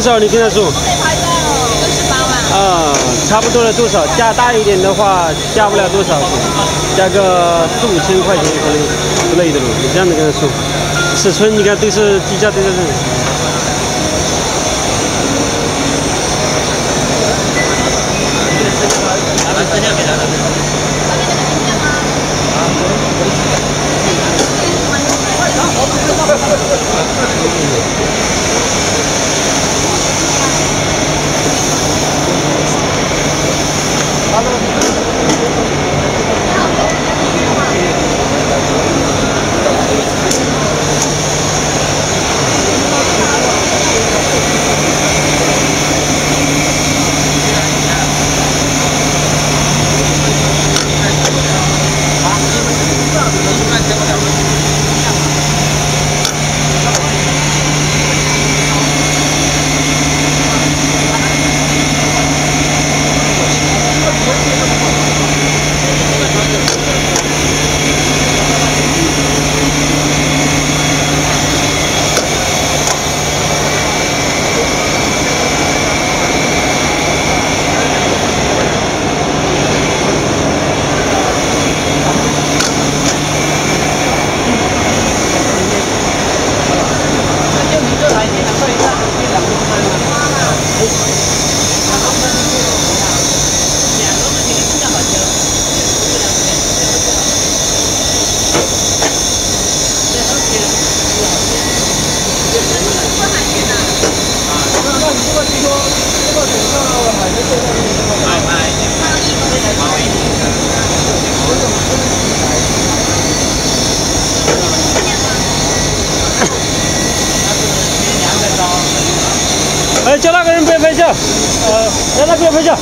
少？你跟他说。六十八万。啊，差不多了多少？加大一点的话，加不了多少，加个四五千块钱可能之类的了。你这样子跟他说，尺寸你看都是低价都在这里。哎，叫那个人不要拍下，呃，让他不要拍照。